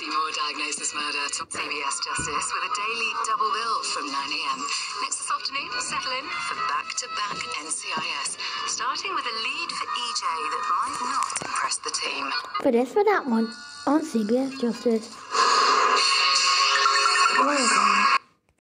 More diagnosis murder to CBS Justice with a daily double bill from 9am. Next this afternoon, settle in for back-to-back NCIS, starting with a lead for EJ that might not impress the team. But this for that one on CBS Justice.